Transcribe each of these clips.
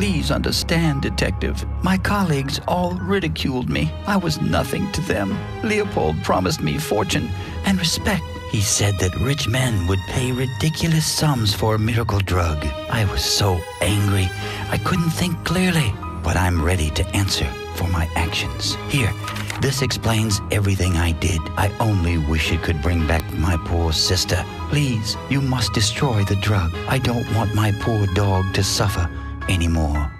Please understand, Detective. My colleagues all ridiculed me. I was nothing to them. Leopold promised me fortune and respect. He said that rich men would pay ridiculous sums for a miracle drug. I was so angry, I couldn't think clearly. But I'm ready to answer for my actions. Here, this explains everything I did. I only wish it could bring back my poor sister. Please, you must destroy the drug. I don't want my poor dog to suffer anymore.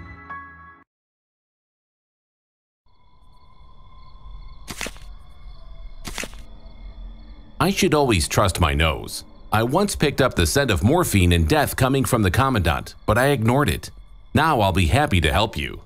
I should always trust my nose. I once picked up the scent of morphine and death coming from the Commandant, but I ignored it. Now I'll be happy to help you.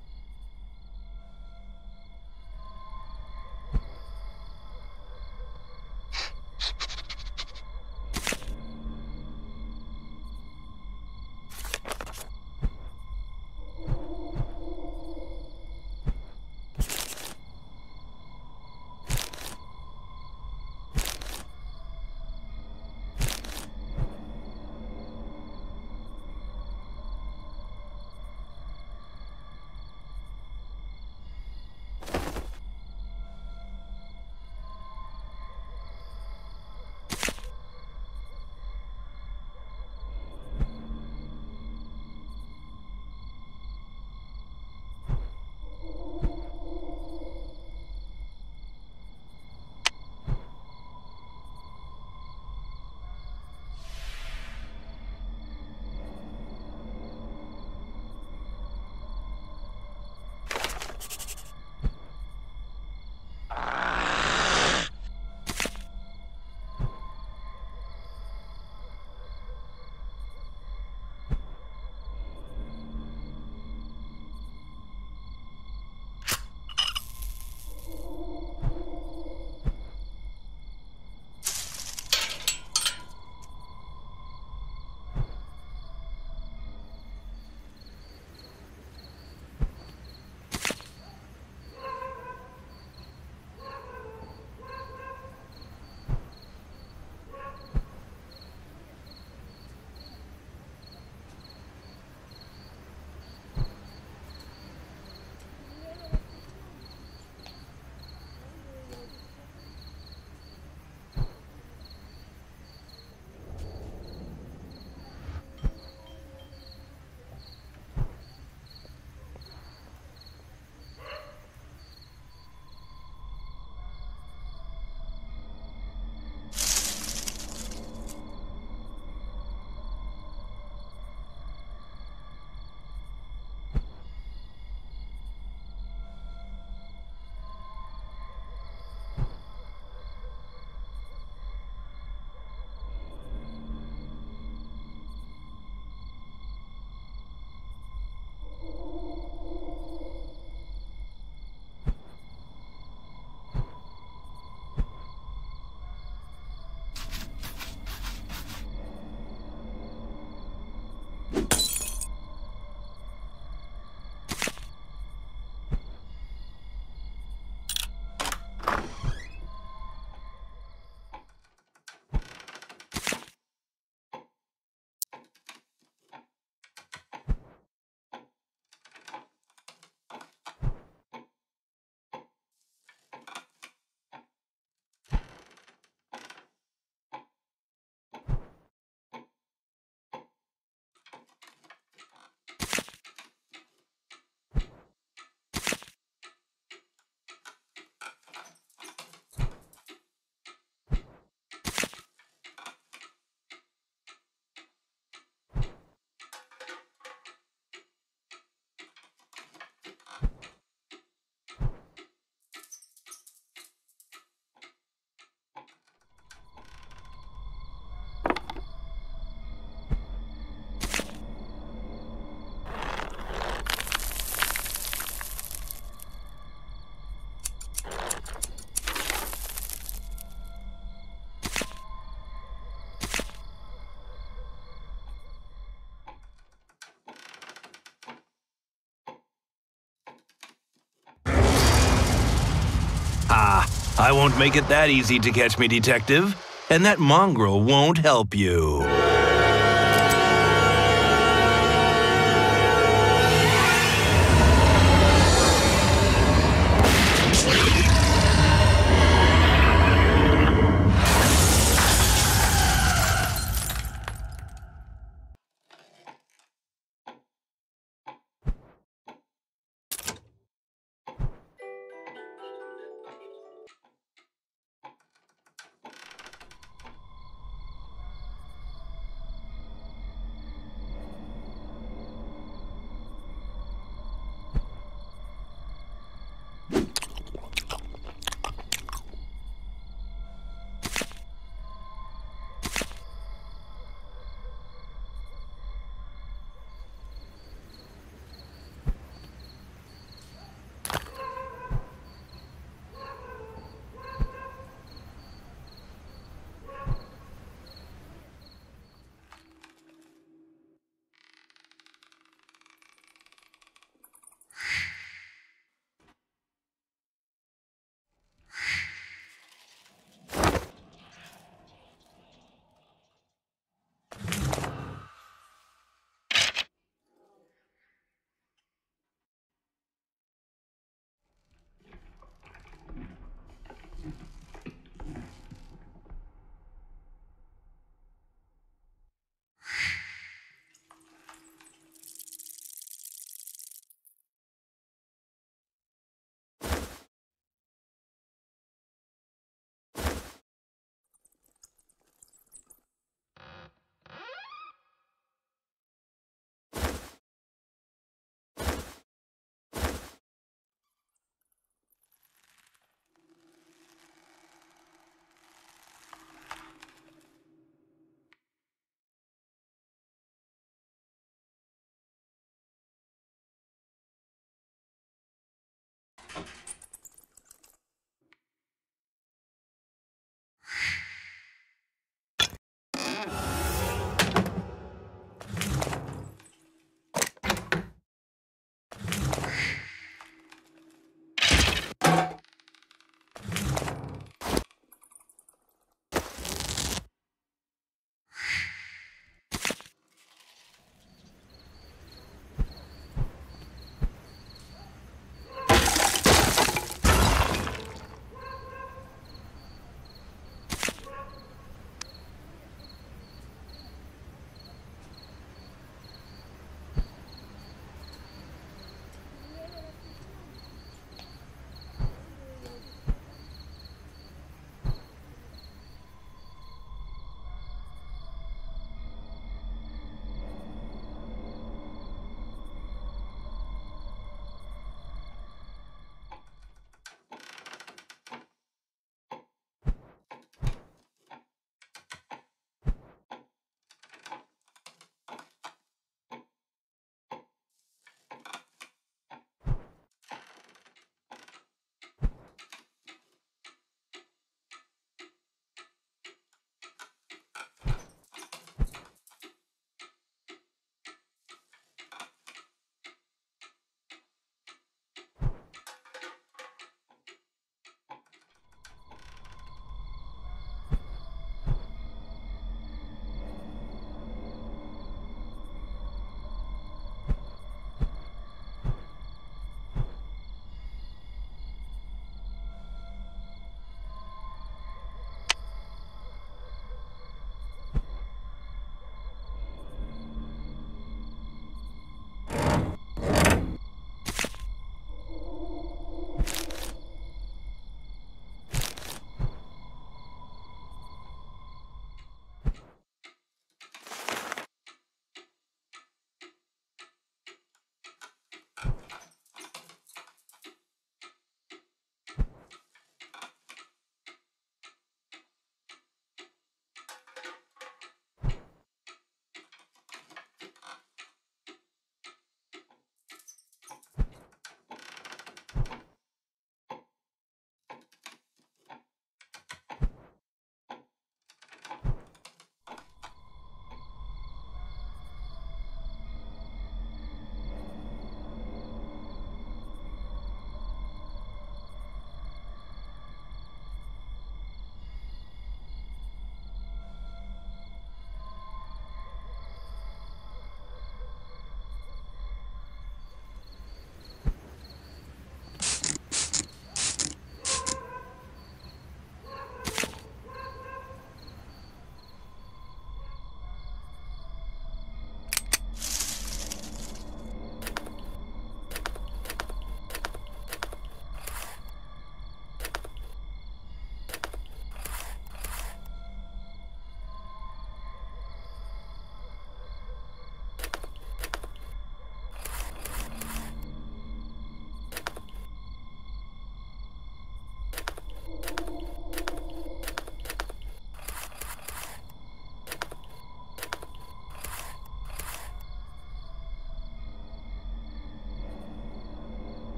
I won't make it that easy to catch me, detective. And that mongrel won't help you.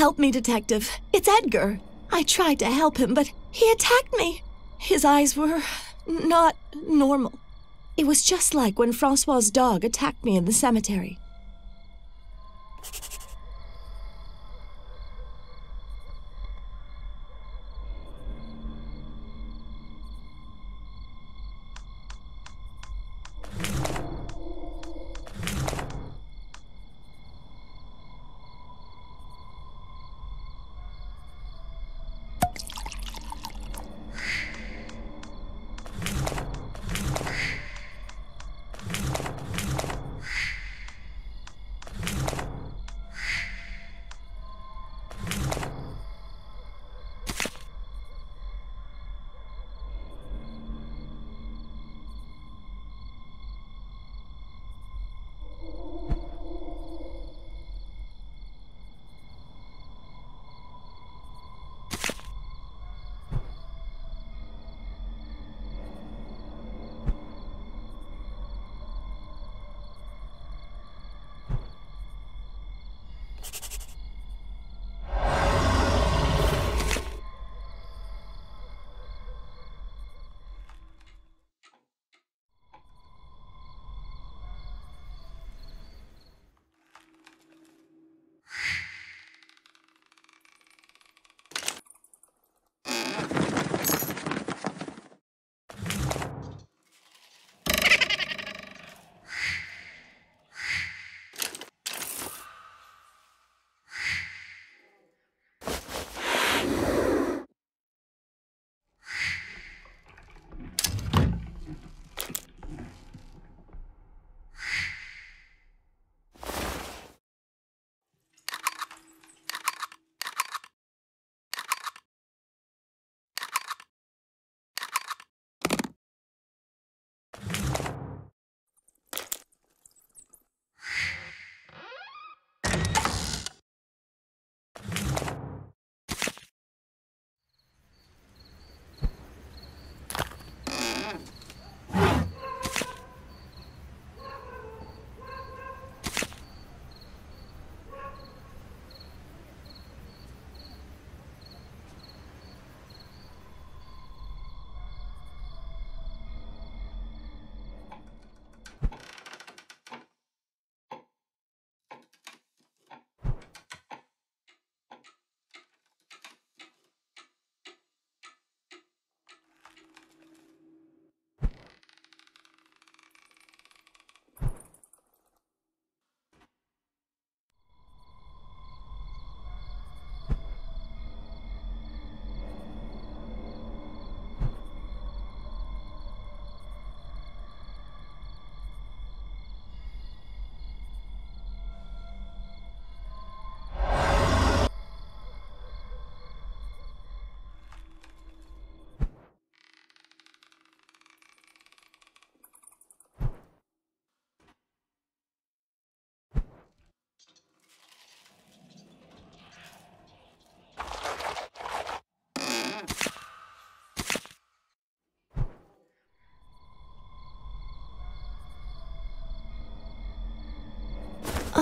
Help me, Detective. It's Edgar. I tried to help him, but he attacked me. His eyes were not normal. It was just like when Francois's dog attacked me in the cemetery.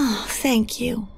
Oh, thank you.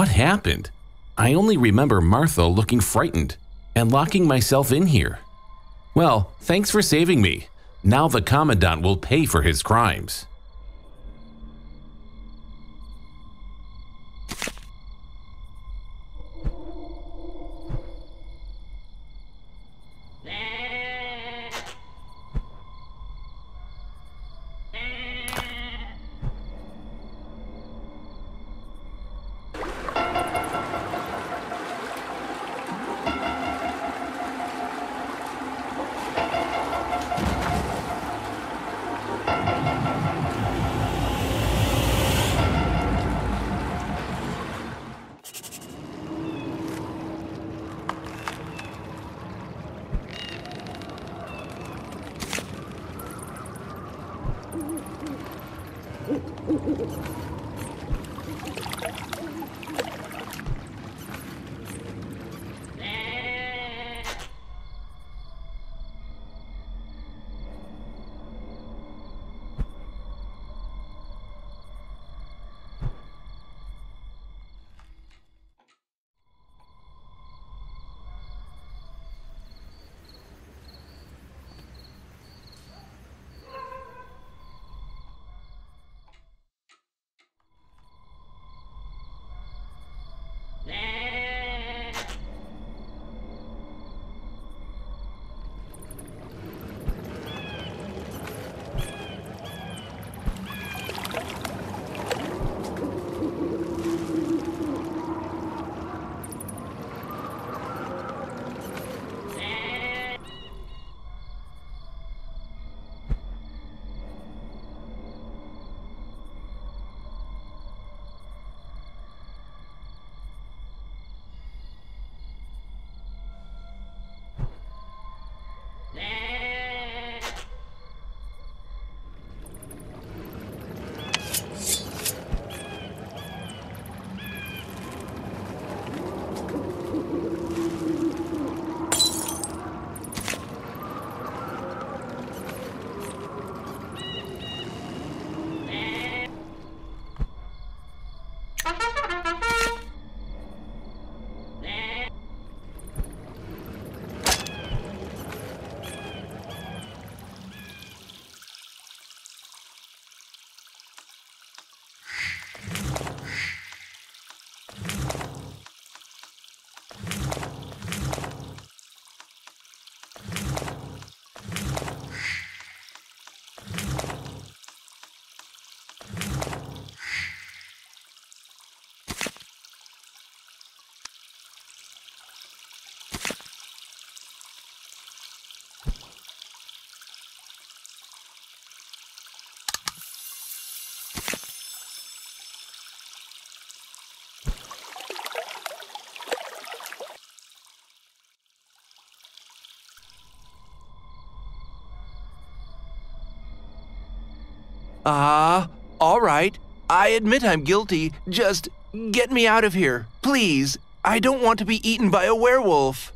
What happened? I only remember Martha looking frightened and locking myself in here. Well, thanks for saving me. Now the Commandant will pay for his crimes. Ah, all right. I admit I'm guilty. Just get me out of here, please. I don't want to be eaten by a werewolf.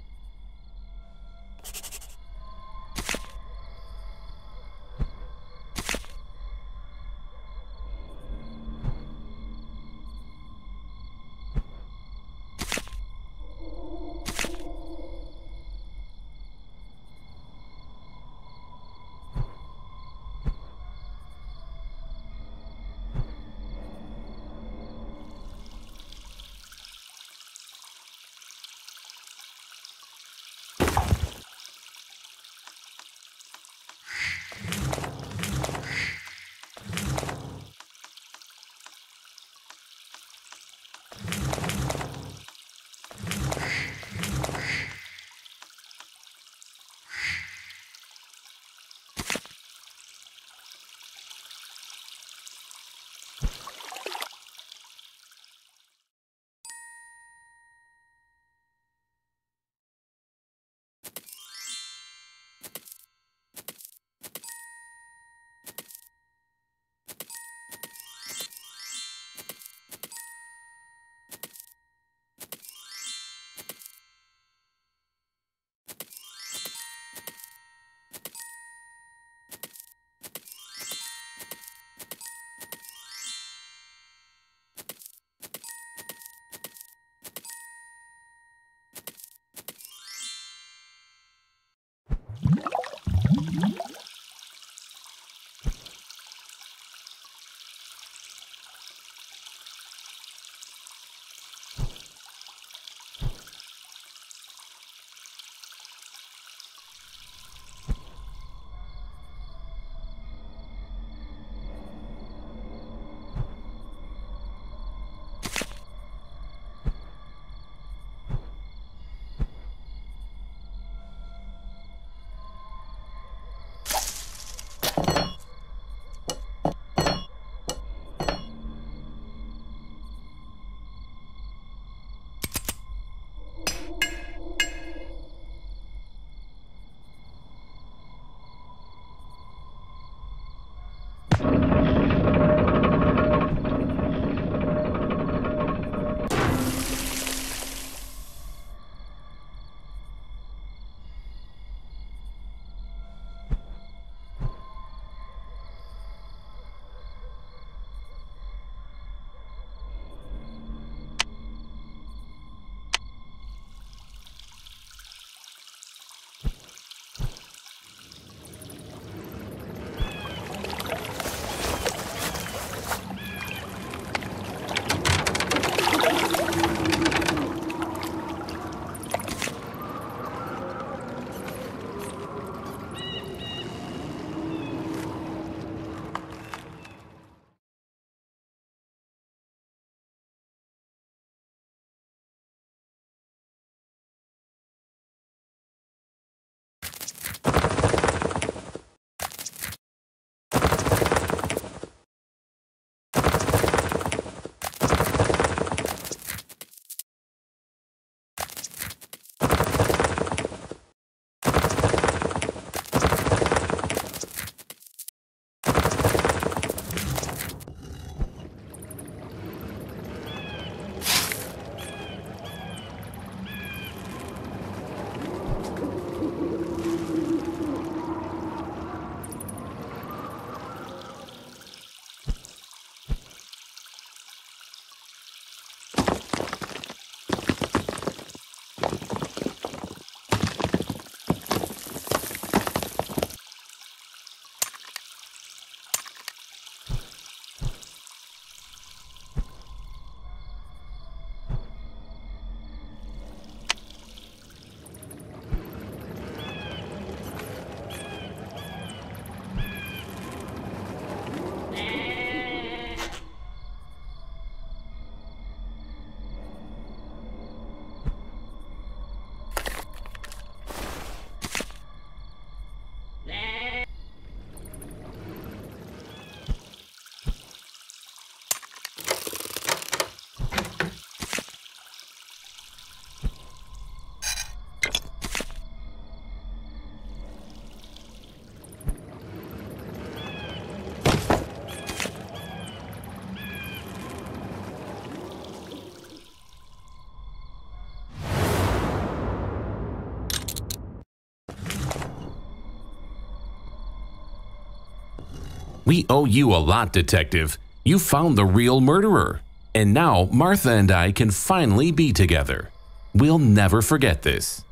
We owe you a lot, Detective. You found the real murderer. And now Martha and I can finally be together. We'll never forget this.